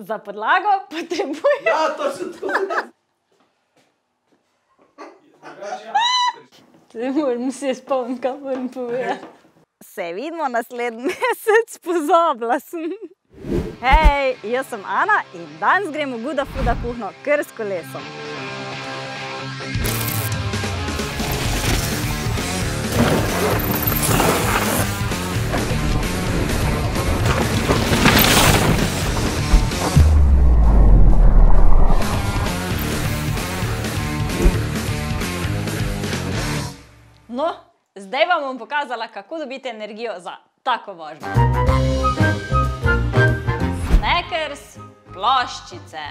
Za podlago potrebujemo. Ja, to se to. Ne morem se spomniti, kaj moram povedati. Se vidimo naslednji mesec, pozabila sem. Hej, jaz sem Ana in danes gremo v Guda Fuda kuhno kar s kolesom. No, zdaj vam bom pokazala, kako dobiti energijo za tako vožnjo. Sneakers ploščice.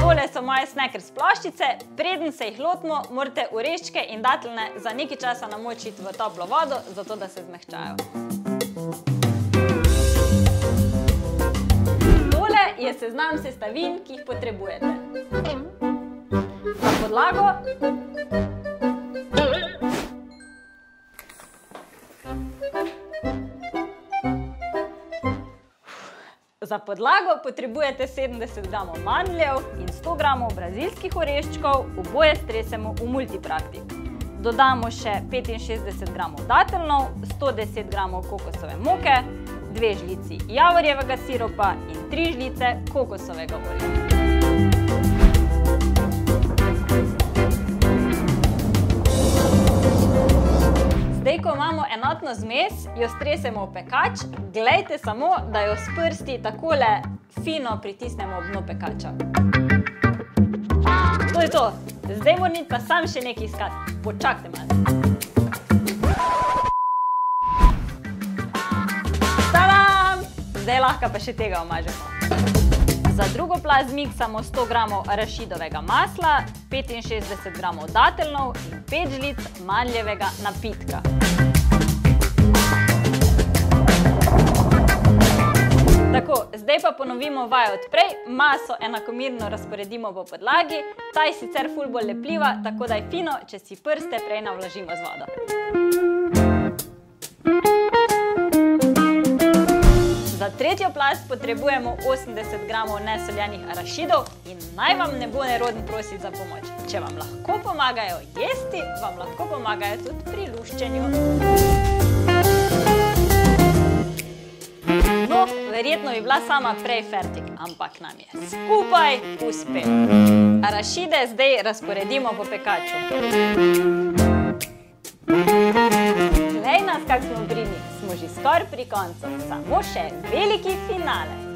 Tole so moje Sneakers ploščice. Preden se jih lotimo, morate oreščke in dateljne za nekaj časa namočiti v toplo vodo, zato da se zmehčajo. Tole je seznam sestavin, ki jih potrebujete. Za podlago Za podlago potrebujete 70 g mandljev in 100 g brazilskih oreščkov, oboje stresemo v multipraktik. Dodamo še 65 g dateljnov, 110 g kokosove moke, 2 žlici javorjevega siropa in 3 žlice kokosovega olja. Zdaj, ko imamo enotno zmes, jo stresemo v pekač. Glejte samo, da jo s prsti takole fino pritisnemo ob dno pekača. To je to. Zdaj moram pa sam še nekaj iskati. Počakajte malo. Tadam! Zdaj lahko pa še tega omažemo. Za drugo plast zmiksamo 100 g arašidovega masla, 65 g dateljnov in 5 žlic mandljevega napitka. Tako, zdaj pa ponovimo vajo od prej. Maso enakomerno razporedimo po podlagi. Ta je sicer ful bolj lepljiva, tako da je fino, če si prste prej navlažimo z vodo. Za tretjo plast potrebujemo 80 g nesoljenih arašidov in naj vam ne bo neroden prositi za pomoč. Če vam lahko pomagajo jesti, vam lahko pomagajo tudi pri luščenju. No, verjetno bi bila sama prej fertik, ampak nam je skupaj uspelo. Arašide zdaj razporedimo po pekaču. Glej nas, kak smo pridni, smo že skoraj pri koncu, samo še veliki finale.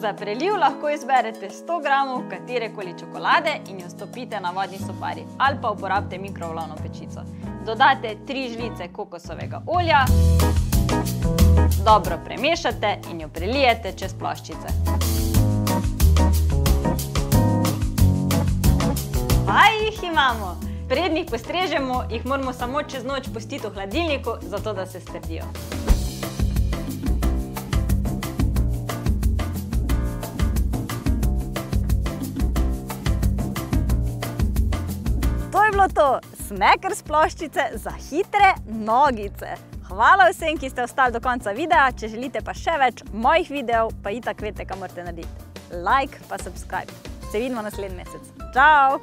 Za preliv lahko izberete 100 g katerekoli čokolade in jo stopite na vodni sopari ali pa uporabite mikrovlnovno pečico. Dodate 3 žlice kokosovega olja, dobro premešate in jo prelijete čez ploščice. Pa jih imamo! Preden jih postrežemo, jih moramo samo čez noč pustiti v hladilniku, zato da se strdijo. To je bilo to, Sneakers ploščice za hitre nogice. Hvala vsem, ki ste ostali do konca videa, če želite pa še več mojih videov, pa itak veste, kaj morate narediti. Like pa subscribe. Se vidimo naslednji mesec. Čau!